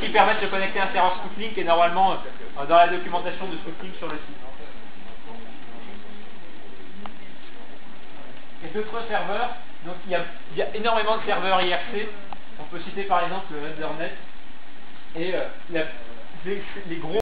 qui permettent de connecter un serveur Scootlink et normalement euh, dans la documentation de Scootlink sur le site. Et d'autres serveurs, donc il y, a, y, a, énormément de serveurs IRC. On peut citer par exemple le Ethernet et euh, la, les, les gros